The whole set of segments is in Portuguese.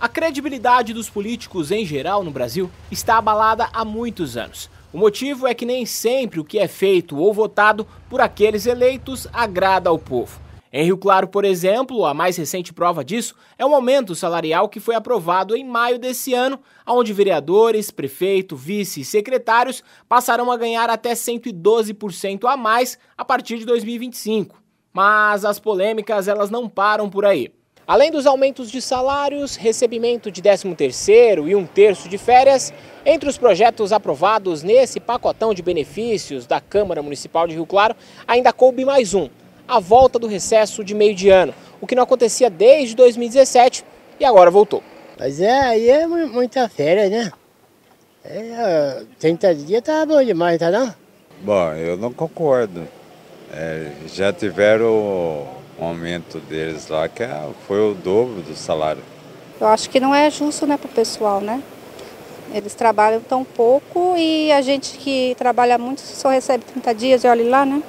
A credibilidade dos políticos em geral no Brasil está abalada há muitos anos. O motivo é que nem sempre o que é feito ou votado por aqueles eleitos agrada ao povo. Em Rio Claro, por exemplo, a mais recente prova disso é o aumento salarial que foi aprovado em maio desse ano, onde vereadores, prefeito, vice e secretários passarão a ganhar até 112% a mais a partir de 2025. Mas as polêmicas elas não param por aí. Além dos aumentos de salários, recebimento de 13º e um terço de férias, entre os projetos aprovados nesse pacotão de benefícios da Câmara Municipal de Rio Claro, ainda coube mais um, a volta do recesso de meio de ano, o que não acontecia desde 2017 e agora voltou. Mas é, aí é muita férias, né? É, 30 dias tá bom demais, tá não? Bom, eu não concordo. É, já tiveram um aumento deles lá que é, foi o dobro do salário. Eu acho que não é justo né, para o pessoal, né? Eles trabalham tão pouco e a gente que trabalha muito só recebe 30 dias e olha lá, né?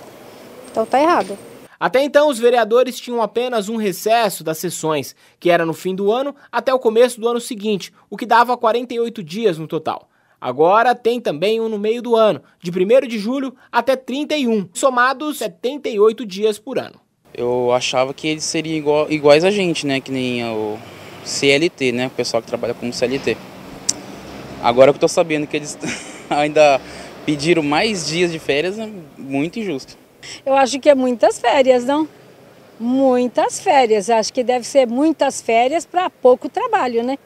Então tá errado. Até então, os vereadores tinham apenas um recesso das sessões, que era no fim do ano até o começo do ano seguinte, o que dava 48 dias no total. Agora tem também um no meio do ano, de 1 de julho até 31, somados 78 dias por ano. Eu achava que eles seriam igual, iguais a gente, né? Que nem o CLT, né? O pessoal que trabalha como CLT. Agora que eu tô sabendo que eles ainda pediram mais dias de férias, é muito injusto. Eu acho que é muitas férias, não? Muitas férias. Acho que deve ser muitas férias para pouco trabalho, né?